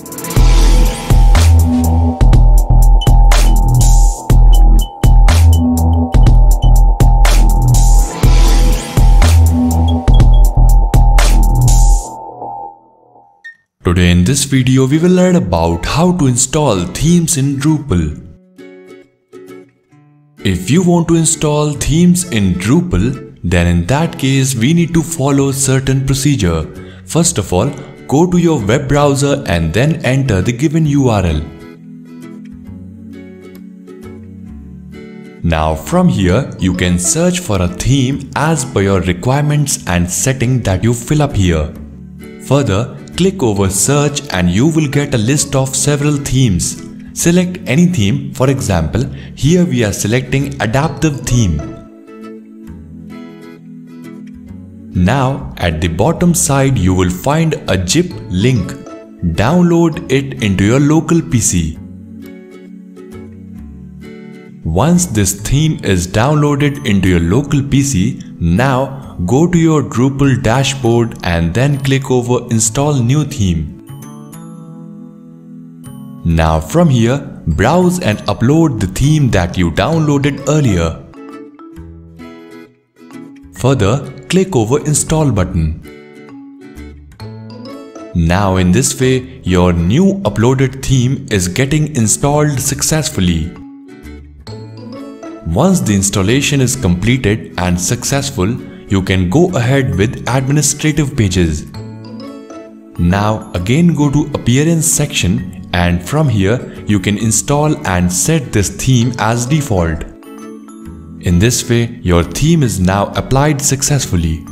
Today in this video we will learn about how to install themes in Drupal. If you want to install themes in Drupal, then in that case we need to follow certain procedure. First of all, go to your web browser and then enter the given URL. Now from here, you can search for a theme as per your requirements and setting that you fill up here. Further, click over search and you will get a list of several themes. Select any theme, for example, here we are selecting adaptive theme. Now at the bottom side you will find a zip link. Download it into your local PC. Once this theme is downloaded into your local PC, now go to your Drupal dashboard and then click over install new theme. Now from here, browse and upload the theme that you downloaded earlier. Further, click over install button. Now in this way, your new uploaded theme is getting installed successfully. Once the installation is completed and successful, you can go ahead with administrative pages. Now again go to appearance section and from here you can install and set this theme as default. In this way, your theme is now applied successfully.